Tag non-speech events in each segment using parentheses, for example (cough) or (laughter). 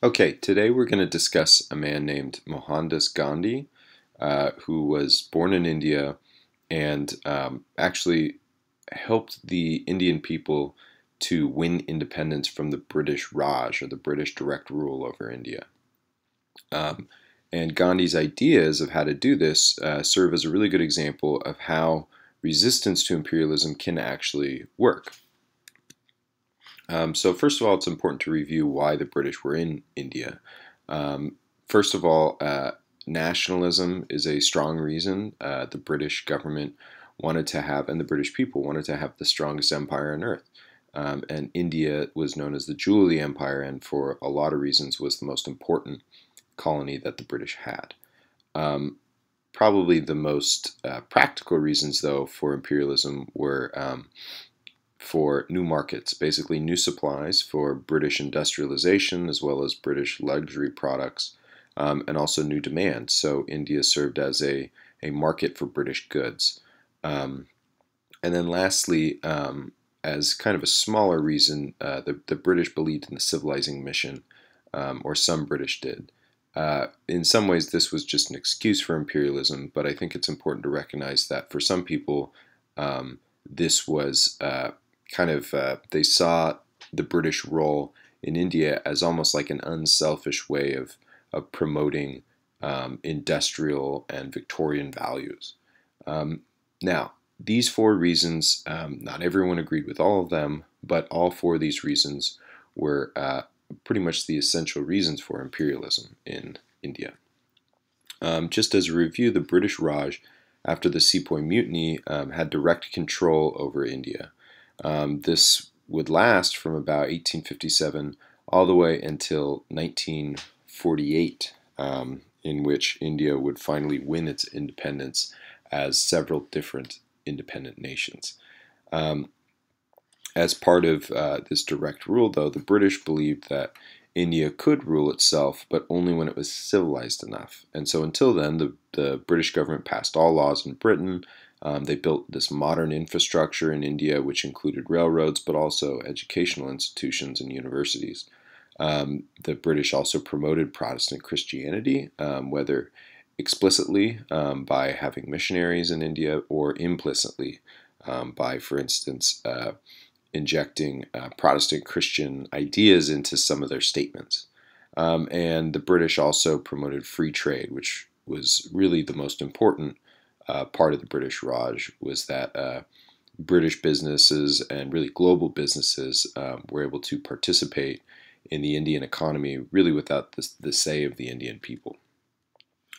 Okay, today we're going to discuss a man named Mohandas Gandhi, uh, who was born in India and um, actually helped the Indian people to win independence from the British Raj, or the British direct rule over India. Um, and Gandhi's ideas of how to do this uh, serve as a really good example of how resistance to imperialism can actually work. Um, so first of all, it's important to review why the British were in India. Um, first of all, uh, nationalism is a strong reason uh, the British government wanted to have, and the British people wanted to have the strongest empire on earth. Um, and India was known as the jewel of the empire, and for a lot of reasons was the most important colony that the British had. Um, probably the most uh, practical reasons, though, for imperialism were um, for new markets, basically new supplies for British industrialization as well as British luxury products, um, and also new demand. So India served as a, a market for British goods. Um, and then lastly, um, as kind of a smaller reason, uh, the, the British believed in the civilizing mission, um, or some British did. Uh, in some ways, this was just an excuse for imperialism, but I think it's important to recognize that for some people, um, this was uh, kind of uh, they saw the British role in India as almost like an unselfish way of of promoting um, industrial and Victorian values. Um, now, these four reasons, um, not everyone agreed with all of them, but all four of these reasons were uh, pretty much the essential reasons for imperialism in India. Um, just as a review, the British Raj, after the Sepoy Mutiny, um, had direct control over India. Um, this would last from about 1857 all the way until 1948, um, in which India would finally win its independence as several different independent nations. Um, as part of uh, this direct rule, though, the British believed that India could rule itself, but only when it was civilized enough. And so until then, the, the British government passed all laws in Britain um, they built this modern infrastructure in India, which included railroads, but also educational institutions and universities. Um, the British also promoted Protestant Christianity, um, whether explicitly um, by having missionaries in India or implicitly um, by, for instance, uh, injecting uh, Protestant Christian ideas into some of their statements. Um, and the British also promoted free trade, which was really the most important uh, part of the British Raj was that uh, British businesses and really global businesses um, were able to participate in the Indian economy really without the, the say of the Indian people.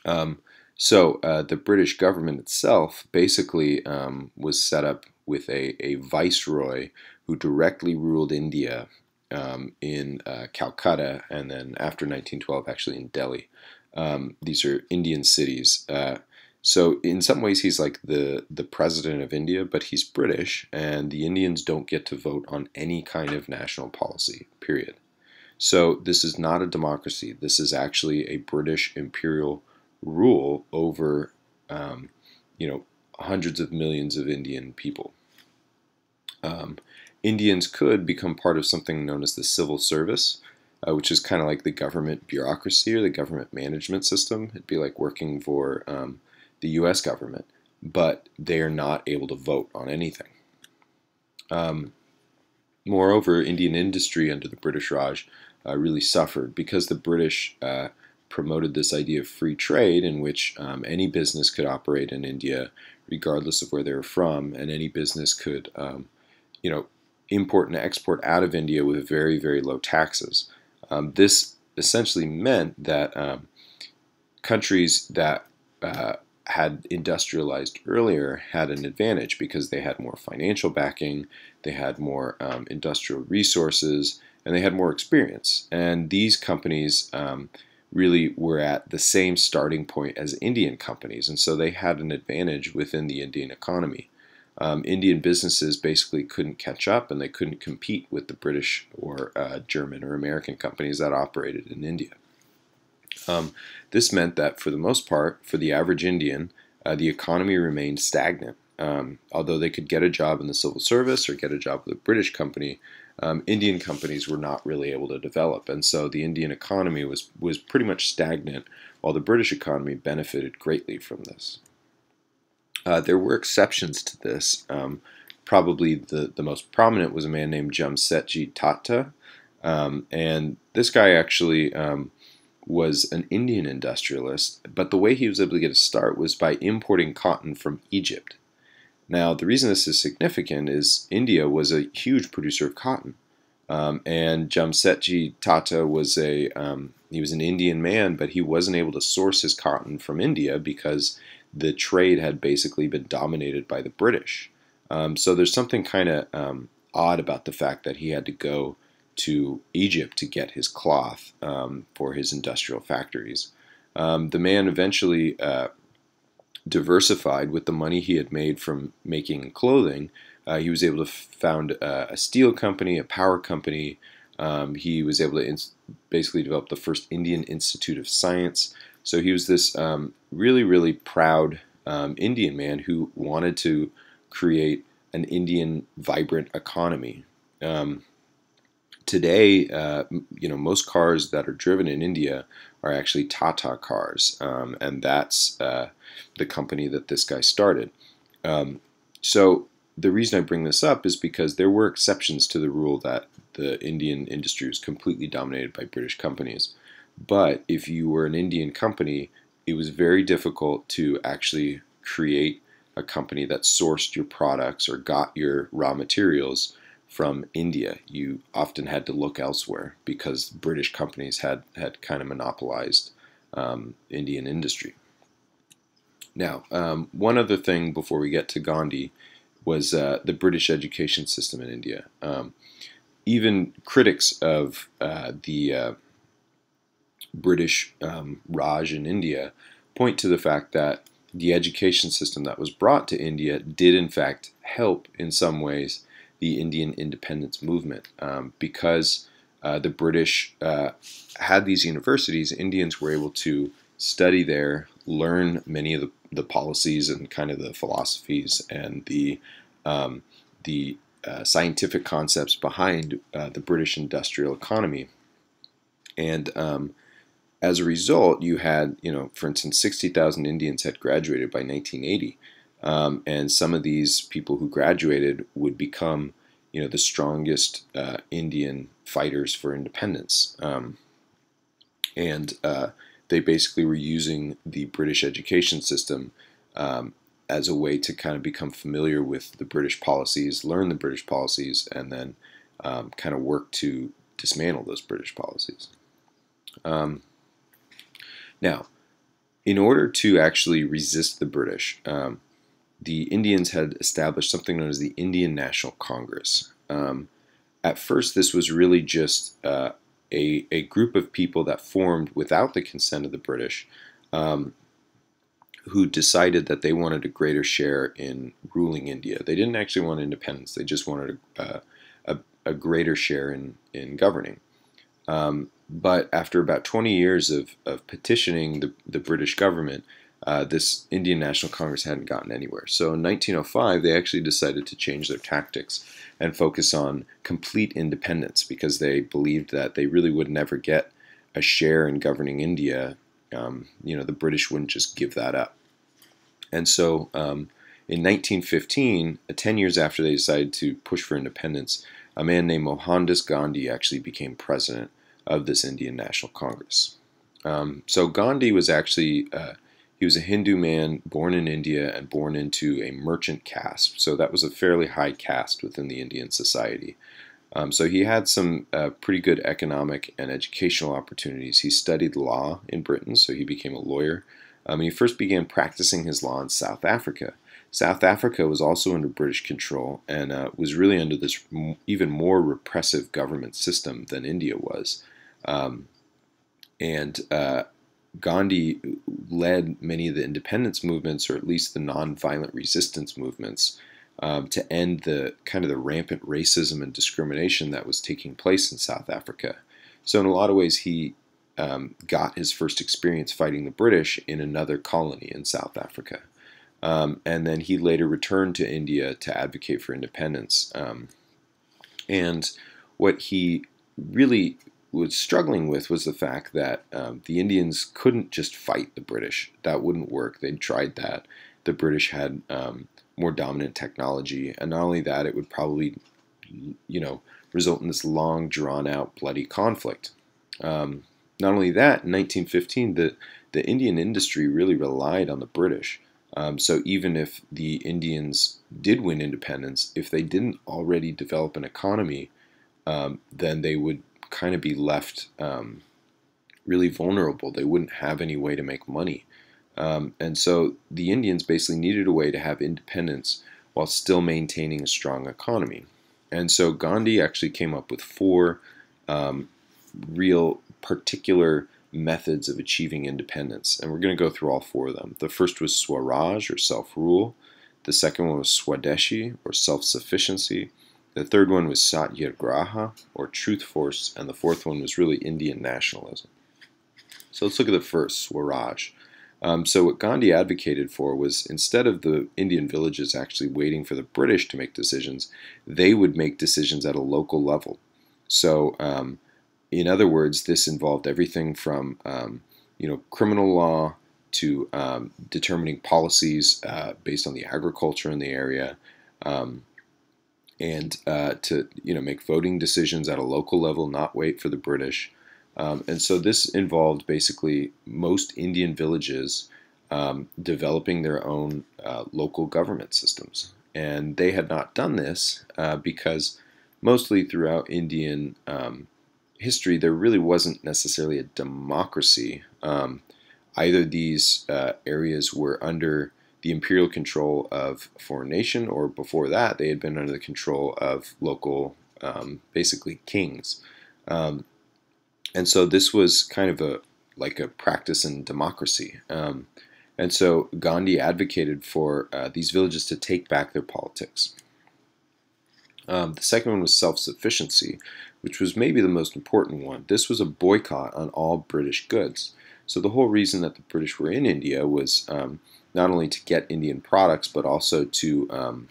Um, so uh, the British government itself basically um, was set up with a, a, viceroy who directly ruled India um, in uh, Calcutta and then after 1912 actually in Delhi. Um, these are Indian cities. So in some ways, he's like the the president of India, but he's British, and the Indians don't get to vote on any kind of national policy. Period. So this is not a democracy. This is actually a British imperial rule over, um, you know, hundreds of millions of Indian people. Um, Indians could become part of something known as the civil service, uh, which is kind of like the government bureaucracy or the government management system. It'd be like working for um, the U.S. government, but they are not able to vote on anything. Um, moreover, Indian industry under the British Raj uh, really suffered because the British uh, promoted this idea of free trade in which um, any business could operate in India regardless of where they were from, and any business could, um, you know, import and export out of India with very, very low taxes. Um, this essentially meant that um, countries that uh, had industrialized earlier had an advantage because they had more financial backing, they had more um, industrial resources, and they had more experience. And these companies um, really were at the same starting point as Indian companies, and so they had an advantage within the Indian economy. Um, Indian businesses basically couldn't catch up and they couldn't compete with the British or uh, German or American companies that operated in India. Um, this meant that for the most part, for the average Indian, uh, the economy remained stagnant. um, although they could get a job in the civil service or get a job with a British company, um, Indian companies were not really able to develop, and so the Indian economy was was pretty much stagnant, while the British economy benefited greatly from this. Uh, there were exceptions to this. Um, probably the, the most prominent was a man named Jamsetji Tata, um, and this guy actually um, was an Indian industrialist, but the way he was able to get a start was by importing cotton from Egypt. Now, the reason this is significant is India was a huge producer of cotton, um, and Jamsetji Tata was a um, he was an Indian man, but he wasn't able to source his cotton from India because the trade had basically been dominated by the British. Um, so there's something kind of um, odd about the fact that he had to go to Egypt to get his cloth um, for his industrial factories. Um, the man eventually uh, diversified with the money he had made from making clothing. Uh, he was able to found a steel company, a power company. Um, he was able to basically develop the first Indian Institute of Science. So he was this um, really, really proud um, Indian man who wanted to create an Indian vibrant economy. Um, today, uh, you know, most cars that are driven in India are actually Tata cars, um, and that's uh, the company that this guy started. Um, so the reason I bring this up is because there were exceptions to the rule that the Indian industry was completely dominated by British companies. But if you were an Indian company, it was very difficult to actually create a company that sourced your products or got your raw materials from India. You often had to look elsewhere because British companies had, had kind of monopolized um, Indian industry. Now, um, one other thing before we get to Gandhi was uh, the British education system in India. Um, even critics of uh, the uh, British um, Raj in India point to the fact that the education system that was brought to India did, in fact, help in some ways the Indian independence movement. Um, because uh, the British uh, had these universities, Indians were able to study there, learn many of the, the policies and kind of the philosophies and the um, the uh, scientific concepts behind uh, the British industrial economy. And um, as a result, you had, you know, for instance, 60,000 Indians had graduated by 1980. Um, and some of these people who graduated would become, you know, the strongest uh, Indian fighters for independence. Um, and uh, they basically were using the British education system um, as a way to kind of become familiar with the British policies, learn the British policies, and then um, kind of work to dismantle those British policies. Um, now, in order to actually resist the British, um, the Indians had established something known as the Indian National Congress. Um, at first, this was really just uh, a, a group of people that formed without the consent of the British um, who decided that they wanted a greater share in ruling India. They didn't actually want independence, they just wanted a, uh, a, a greater share in, in governing. Um, but after about 20 years of, of petitioning the, the British government, uh, this Indian National Congress hadn't gotten anywhere. So in 1905, they actually decided to change their tactics and focus on complete independence because they believed that they really would never get a share in governing India. Um, you know, the British wouldn't just give that up. And so um, in 1915, uh, 10 years after they decided to push for independence, a man named Mohandas Gandhi actually became president of this Indian National Congress. Um, so Gandhi was actually uh, he was a Hindu man born in India and born into a merchant caste. So that was a fairly high caste within the Indian society. Um, so he had some uh, pretty good economic and educational opportunities. He studied law in Britain, so he became a lawyer. Um, he first began practicing his law in South Africa. South Africa was also under British control and uh, was really under this even more repressive government system than India was. Um, and uh, Gandhi led many of the independence movements, or at least the nonviolent resistance movements, um, to end the kind of the rampant racism and discrimination that was taking place in South Africa. So, in a lot of ways, he um, got his first experience fighting the British in another colony in South Africa. Um, and then he later returned to India to advocate for independence. Um, and what he really was struggling with was the fact that um, the Indians couldn't just fight the British. That wouldn't work. They'd tried that. The British had um, more dominant technology, and not only that, it would probably, you know, result in this long, drawn-out, bloody conflict. Um, not only that, in 1915, the the Indian industry really relied on the British. Um, so even if the Indians did win independence, if they didn't already develop an economy, um, then they would kind of be left um, really vulnerable. They wouldn't have any way to make money. Um, and so the Indians basically needed a way to have independence while still maintaining a strong economy. And so Gandhi actually came up with four um, real particular methods of achieving independence. And we're going to go through all four of them. The first was Swaraj, or self rule. The second one was Swadeshi, or self sufficiency. The third one was Satyagraha, or truth force. And the fourth one was really Indian nationalism. So let's look at the first, Swaraj. Um, so what Gandhi advocated for was instead of the Indian villages actually waiting for the British to make decisions, they would make decisions at a local level. So um, in other words, this involved everything from um, you know criminal law to um, determining policies uh, based on the agriculture in the area, um, and uh, to you know make voting decisions at a local level, not wait for the British. Um, and so this involved basically most Indian villages um, developing their own uh, local government systems, and they had not done this uh, because mostly throughout Indian um, history, there really wasn't necessarily a democracy. Um, either these uh, areas were under the imperial control of a foreign nation, or before that, they had been under the control of local, um, basically kings. Um, and so this was kind of a like a practice in democracy. Um, and so Gandhi advocated for uh, these villages to take back their politics. Um, the second one was self-sufficiency, which was maybe the most important one. This was a boycott on all British goods. So the whole reason that the British were in India was um, not only to get Indian products, but also to um,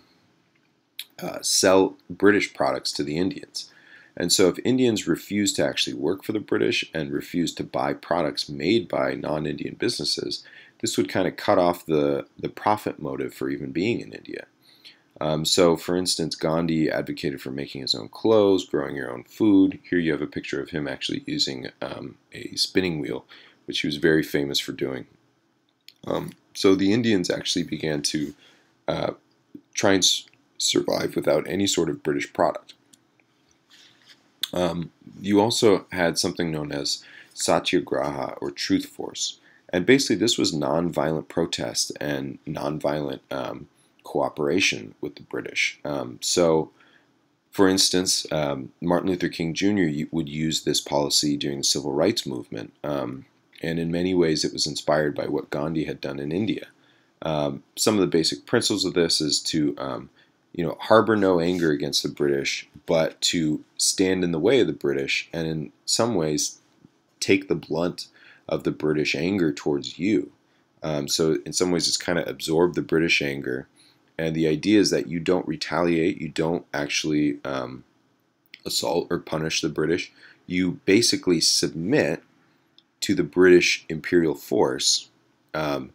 uh, sell British products to the Indians. And so if Indians refused to actually work for the British and refused to buy products made by non-Indian businesses, this would kind of cut off the, the profit motive for even being in India. Um, so, for instance, Gandhi advocated for making his own clothes, growing your own food. Here you have a picture of him actually using um, a spinning wheel, which he was very famous for doing. Um, so the Indians actually began to uh, try and survive without any sort of British product. Um, you also had something known as satyagraha or truth force. And basically, this was nonviolent protest and nonviolent um, cooperation with the British. Um, so, for instance, um, Martin Luther King Jr. would use this policy during the civil rights movement, um, and in many ways it was inspired by what Gandhi had done in India. Um, some of the basic principles of this is to, um, you know, harbor no anger against the British, but to stand in the way of the British, and in some ways take the blunt of the British anger towards you. Um, so in some ways, it's kind of absorb the British anger and the idea is that you don't retaliate, you don't actually um, assault or punish the British. You basically submit to the British imperial force. Um,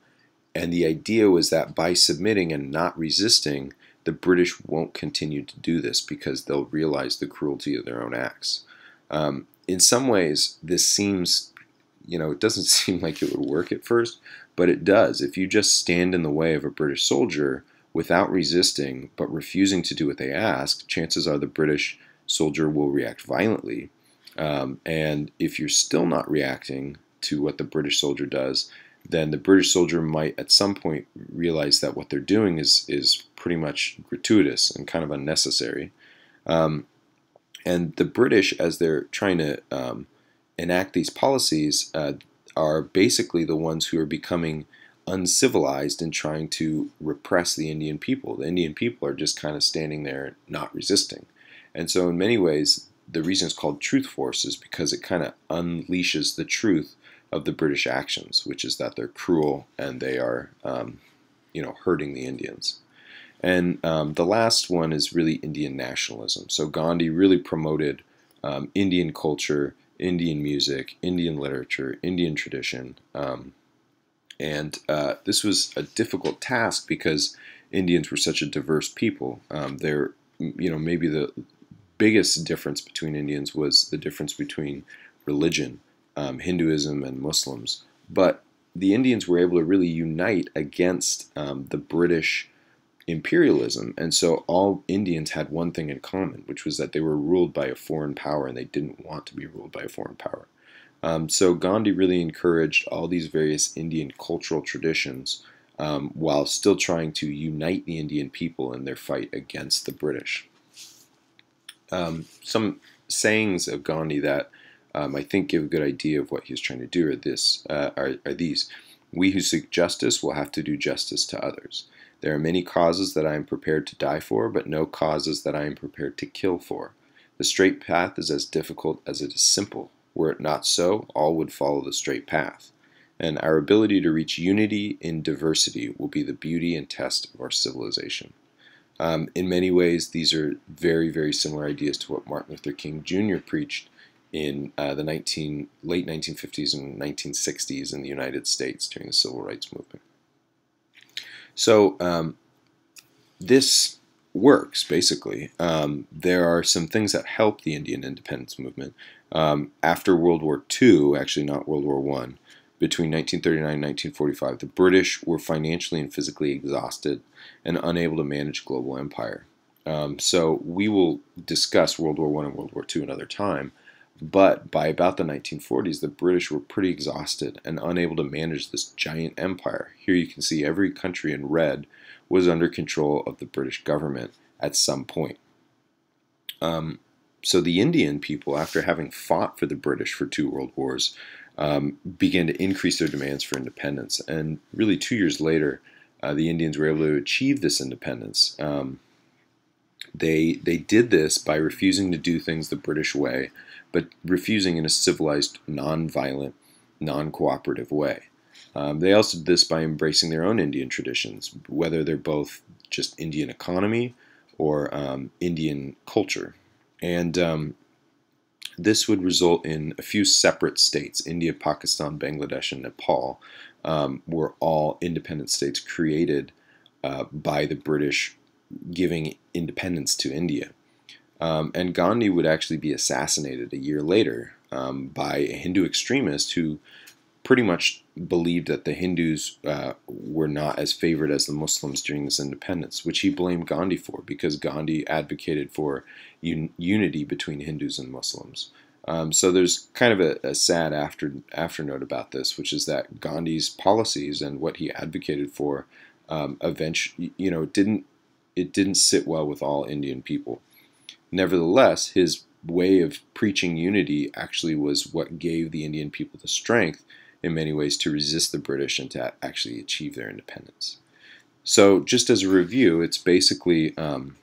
and the idea was that by submitting and not resisting, the British won't continue to do this because they'll realize the cruelty of their own acts. Um, in some ways, this seems, you know, it doesn't (laughs) seem like it would work at first, but it does. If you just stand in the way of a British soldier, without resisting but refusing to do what they ask, chances are the British soldier will react violently. Um, and if you're still not reacting to what the British soldier does, then the British soldier might at some point realize that what they're doing is is pretty much gratuitous and kind of unnecessary. Um, and the British, as they're trying to um, enact these policies, uh, are basically the ones who are becoming uncivilized in trying to repress the Indian people. The Indian people are just kind of standing there not resisting. And so, in many ways, the reason it's called Truth Force is because it kind of unleashes the truth of the British actions, which is that they're cruel and they are, um, you know hurting the Indians. And um, the last one is really Indian nationalism. So Gandhi really promoted um, Indian culture, Indian music, Indian literature, Indian tradition. Um, and uh, this was a difficult task because Indians were such a diverse people. Um, they're, you know, maybe the biggest difference between Indians was the difference between religion, um, Hinduism and Muslims. But the Indians were able to really unite against um, the British imperialism. And so all Indians had one thing in common, which was that they were ruled by a foreign power and they didn't want to be ruled by a foreign power. Um, so Gandhi really encouraged all these various Indian cultural traditions um, while still trying to unite the Indian people in their fight against the British. Um, some sayings of Gandhi that um, I think give a good idea of what he's trying to do are this uh, are, are these. We who seek justice will have to do justice to others. There are many causes that I am prepared to die for, but no causes that I am prepared to kill for. The straight path is as difficult as it is simple. Were it not so, all would follow the straight path. And our ability to reach unity in diversity will be the beauty and test of our civilization. Um, in many ways, these are very, very similar ideas to what Martin Luther King Jr. preached in uh, the 19, late 1950s and 1960s in the United States during the Civil Rights Movement. So um, this works basically. Um, there are some things that help the Indian independence movement. Um, after World War II, actually not World War One, between 1939 and 1945, the British were financially and physically exhausted and unable to manage global empire. Um, so we will discuss World War One and World War II another time. But by about the 1940s, the British were pretty exhausted and unable to manage this giant empire. Here you can see every country in red was under control of the British government at some point. Um, so the Indian people, after having fought for the British for two world wars, um, began to increase their demands for independence. And really, two years later, uh, the Indians were able to achieve this independence. Um, they they did this by refusing to do things the British way, but refusing in a civilized, non-violent, non-cooperative way. Um, they also did this by embracing their own Indian traditions, whether they're both just Indian economy or um, Indian culture. And um, this would result in a few separate states India, Pakistan, Bangladesh, and Nepal um, were all independent states created uh, by the British giving independence to India. Um, and Gandhi would actually be assassinated a year later um, by a Hindu extremist who pretty much believed that the Hindus uh, were not as favored as the Muslims during this independence, which he blamed Gandhi for because Gandhi advocated for un unity between Hindus and Muslims. Um, so there's kind of a, a, sad after after note about this, which is that Gandhi's policies and what he advocated for, um, eventually, you know, didn't it didn't sit well with all Indian people. Nevertheless, his way of preaching unity actually was what gave the Indian people the strength in many ways to resist the British and to actually achieve their independence. So, just as a review, it's basically, um,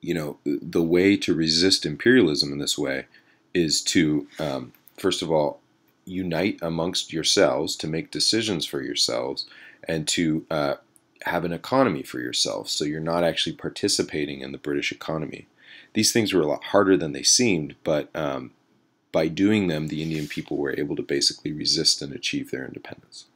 you know, the way to resist imperialism in this way is to, um, first of all, unite amongst yourselves to make decisions for yourselves and to uh, have an economy for yourself. So you're not actually participating in the British economy. These things were a lot harder than they seemed, but um, by doing them, the Indian people were able to basically resist and achieve their independence.